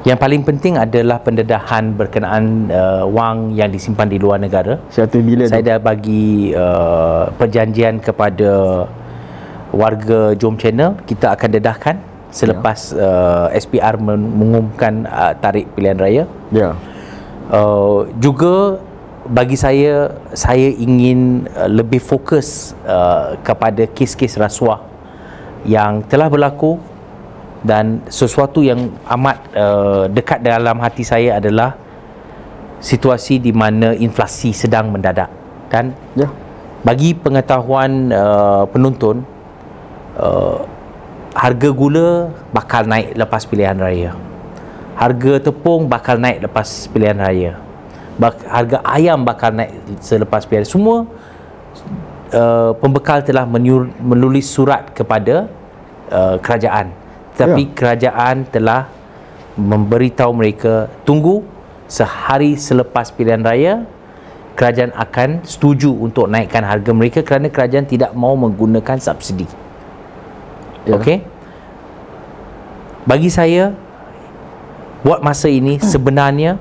Yang paling penting adalah pendedahan berkenaan uh, wang yang disimpan di luar negara. 100 bilion Saya tu. dah bagi uh, perjanjian kepada warga Jom Channel. Kita akan dedahkan selepas uh, SPR men- mengumumkan uh, tarikh pilihan raya. Ya. Uh, juga bagi saya saya ingin uh, lebih fokus uh, kepada kes-kes rasuah yang telah berlaku dan sesuatu yang amat uh, dekat dalam hati saya adalah situasi di mana inflasi sedang mendadak. Dan Ya. bagi pengetahuan uh, penonton uh, harga gula bakal naik lepas pilihan raya. Harga tepung bakal naik lepas pilihan raya. Bak- harga ayam bakal naik selepas pilihan semua uh, pembekal telah menyur- menulis surat kepada uh, kerajaan tapi Ya. kerajaan telah memberitahu mereka tunggu sehari selepas pilihan raya kerajaan akan setuju untuk naikkan harga mereka kerana kerajaan tidak mau menggunakan subsidi. Ya. Okey. Bagi saya buat masa ini sebenarnya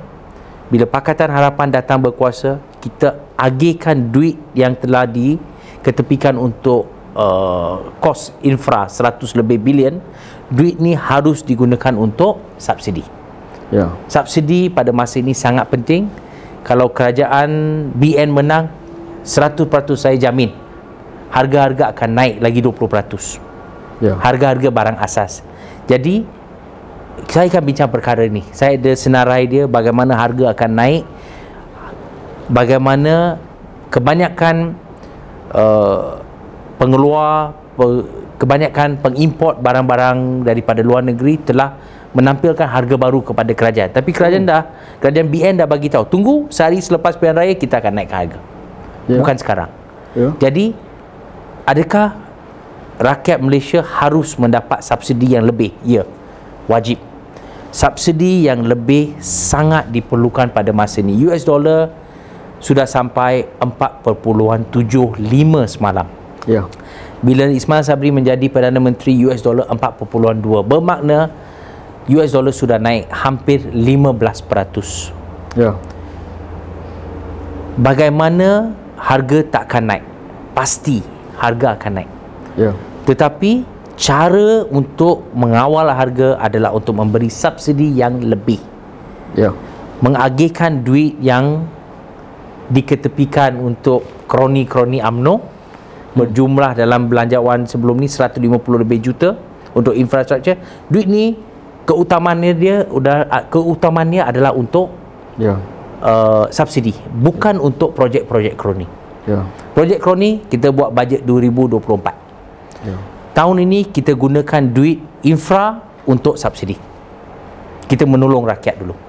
bila Pakatan Harapan datang berkuasa kita agihkan duit yang telah diketepikan untuk uh, kos infra 100 lebih bilion duit ni harus digunakan untuk subsidi. Ya. subsidi pada masa ini sangat penting. Kalau kerajaan BN menang 100% saya jamin harga-harga akan naik lagi 20% Ya. harga-harga barang asas. Jadi saya akan bincang perkara ni saya ada senarai dia bagaimana harga akan naik bagaimana kebanyakan uh, pengeluar pe, kebanyakan pengimport barang-barang daripada luar negeri telah menampilkan harga baru kepada kerajaan. Tapi kerajaan dah kerajaan BN dah bagi tahu tunggu sehari selepas pilihan raya kita akan naikkan harga. Ya. bukan sekarang. Ya. jadi adakah rakyat Malaysia harus mendapat subsidi yang lebih? Ya wajib. Subsidi yang lebih sangat diperlukan pada masa ini. US dollar sudah sampai 4.75 semalam Ya. bila Ismail Sabri menjadi Perdana Menteri US dollar 4.2 bermakna US dollar sudah naik hampir 15%. Ya. Bagaimana harga takkan naik? Pasti harga akan naik. Ya. Tetapi cara untuk mengawal harga adalah untuk memberi subsidi yang lebih. Ya. Mengagihkan duit yang diketepikan untuk kroni-kroni UMNO berjumlah dalam belanjawan sebelum ni 150 lebih juta untuk infrastruktur. Duit ni keutamaannya dia udah keutamaannya adalah untuk Ya. uh, subsidi, bukan untuk projek-projek kroni. Ya. Projek kroni kita buat bajet 2024. Ya. Tahun ini kita gunakan duit infra untuk subsidi. Kita menolong rakyat dulu.